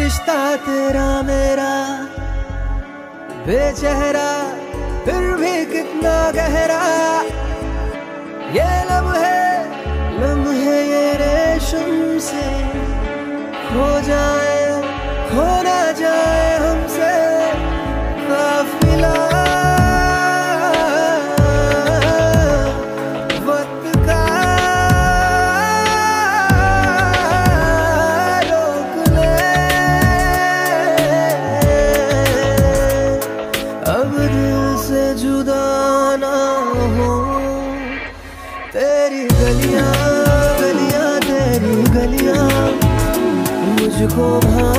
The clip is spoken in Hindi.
रिश्ता तेरा मेरा, बेचेहरा, फिर भी कितना गहरा। ये लोग है लम है ये रेशम से खो जाए, खो जुदा ना हो। तेरी गलियाँ गलियाँ तेरी गलियाँ मुझको भां